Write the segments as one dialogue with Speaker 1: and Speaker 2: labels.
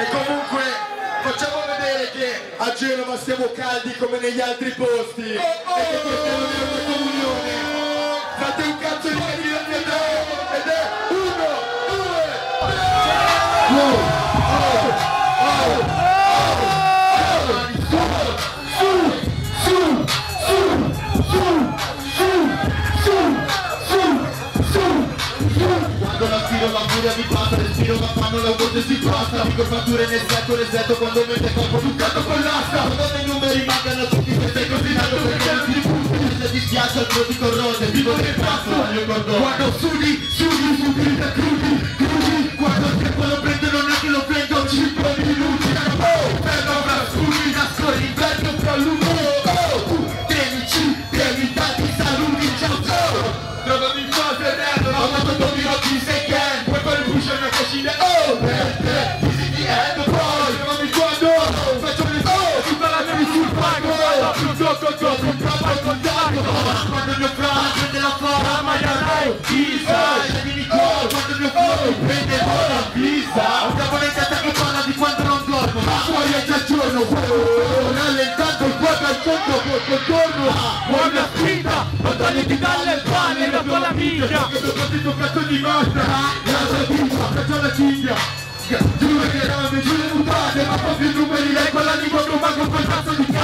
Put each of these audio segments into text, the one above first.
Speaker 1: E comunque facciamo vedere che a Genova siamo caldi come negli altri posti e che questa non è una comunione. Fate un cazzo di candidato ed è uno, due, tre.
Speaker 2: Furia mi passa, respiro ma fanno la voce si passa Dico fatture nel secco, resetto quando mette corpo bucato con l'asta. Quando nei numeri mancano tutti questi così tanto perché non ti riputi Se ti il tuo ti corrode, vivo nel passo, voglio cordone. Quando sudi, sudi, su grida crudi, crudi gioco, un capo al contatto Quando il mio frano prende la fara Ma io lei, Isa Scegli cuore, quando il mio flow prende ora visa Un capo in testa che parla di quando non dormo Ma poi è già giorno, oh, rallentando il cuore al centro, col contorno Buona spinta, non togliti dalle palle, la tua la minchia Che tu partito cazzo di merda, la tua vita, cazzo la cinghia Giuro che eravamo giù le mutate,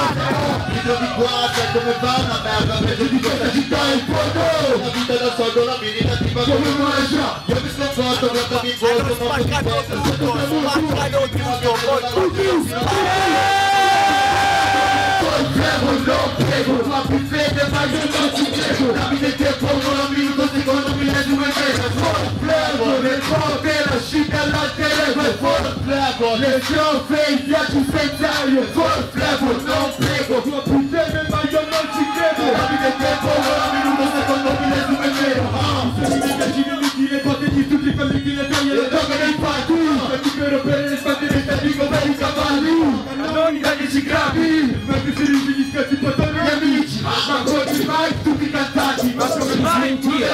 Speaker 2: Vida de quatro, é como tá na merda Vejo de coisa de tá em fogo Na vida da sua dona, menina que vai
Speaker 3: comemorar já Eu
Speaker 2: me escapota, eu tô me envolto Eu tô me envolto, eu tô me envolto Eu tô me envolto Dois erros, não pego, lá pro fede, mais um nosso emprego Na vida flavo Les gens veillent, y'a du fétail Vol flavo, non prego Tua puttana ma io non ci credo Davide tempo, ora minuto secondo mi le sume Se mi i messaggi miti, mi botte potete tutti quelli che le toglie Le droghe nei fatti Per libero per le spalle del tabico per i cavalli Cannoni da 10 gradi Ma preferiti gli scherzi patoni Gli amici, ma come mai tutti cantati Ma come mai tu te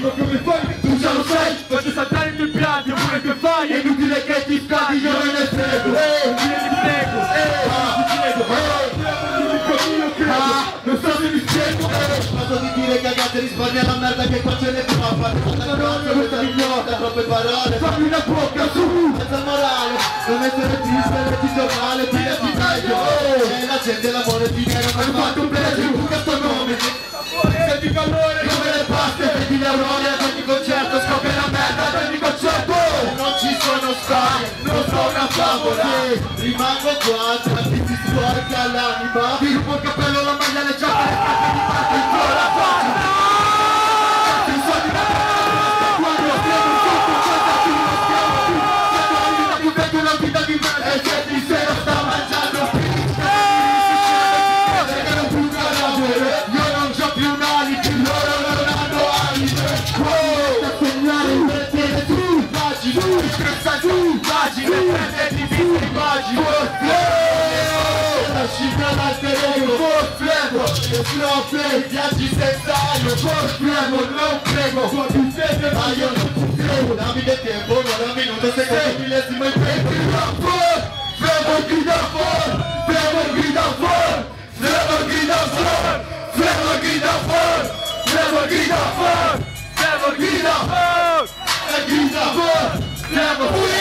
Speaker 2: Ma come fai Dire cagate risparmia la merda che qua ce ne fa. Fare cosa, questa idiota, troppe parole. Fammi una bocca su, senza morale Non essere triste, leggi giornale, pigliati meglio. E la gente l'amore di nero mi ha fatto un Tu che sto nome. Senti calore come le paste Vedi le aurore copie Rimango qua tra pizzi l'anima Vi rubo il cappello, la maglia, le qua Cidade Corflevo Cidade Pereiro Corflevo Eu não vejo é desnecessário Corflevo, não prego Sua princesa Aí eu não te creio Na minha tempo, não na minuta Você tem milhas e mãe não grita flor Vem grita flor Vem grita flor Vem grita flor Vem grita flor Vem grita flor Vem grita flor Vem grita flor Vem grita flor